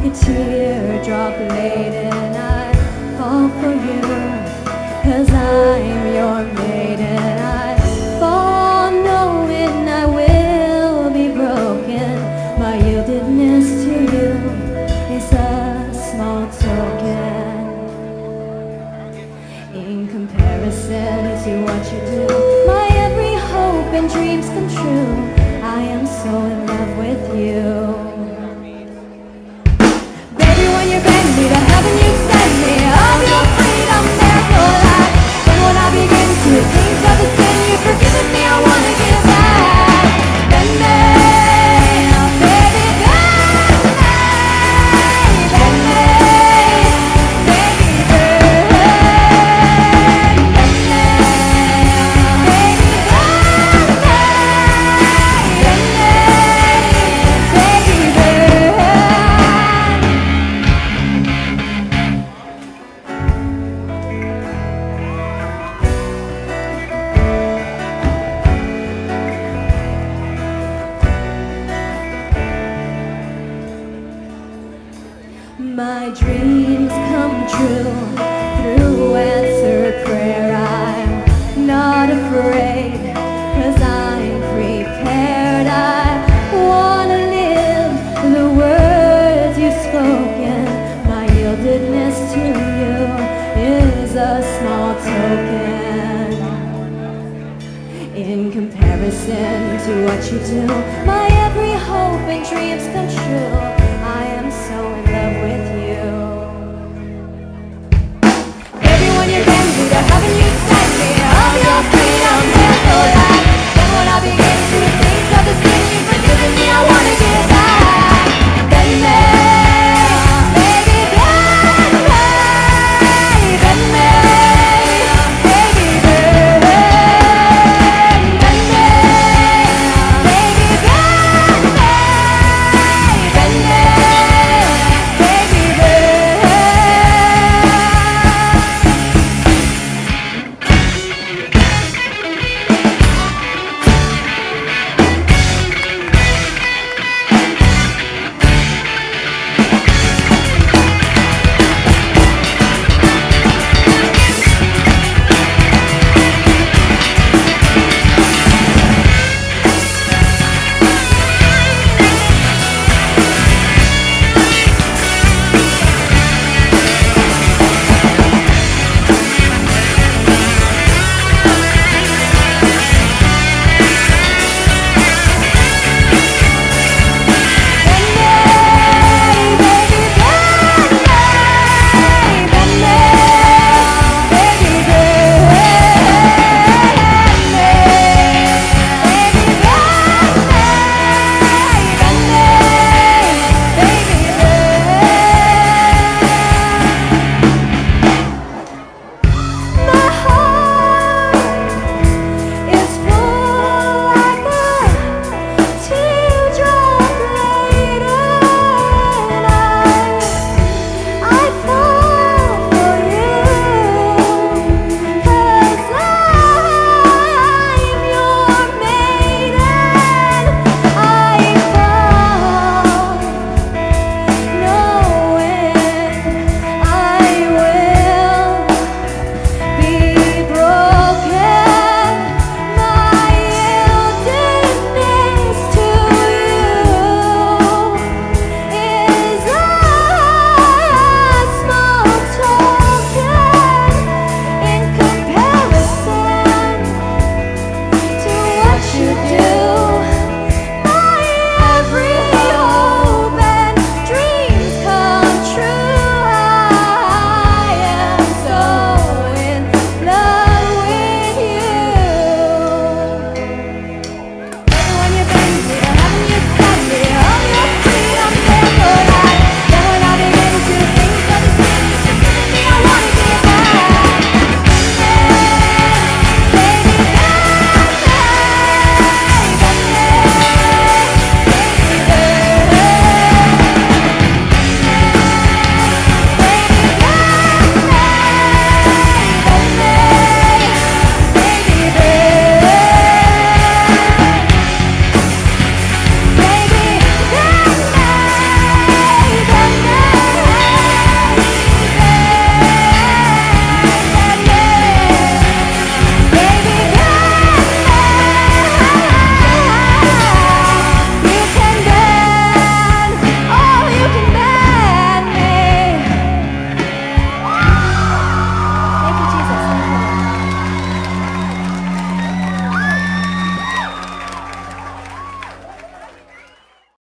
like a teardrop laden. I fall for you, cause I'm your maiden. I fall knowing I will be broken. My yieldedness to you is a small token. In comparison to what you do, my every hope and dreams come true. I am so in love with you. My dreams come true through answered prayer. I'm not afraid, cause I'm prepared. I wanna live the words you've spoken. My yieldedness to you is a small token. In comparison to what you do, my every